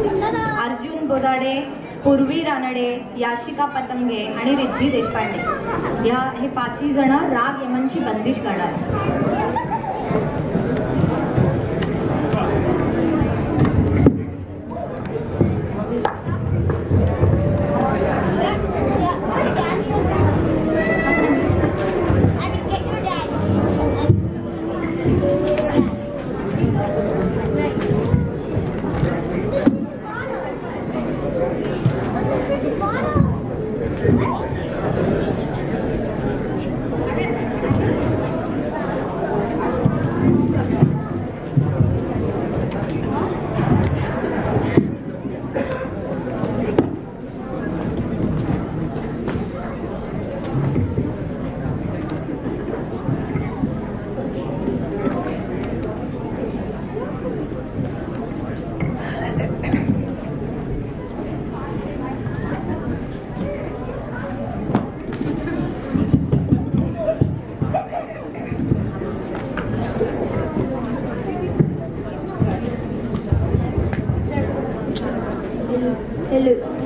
अर्जुन बोदाडे पूर्वी रानडे याशिका पतंगे आणि रिद्धी देशपांडे. या हे पाचही जण राग यमनची बंदिश करणार le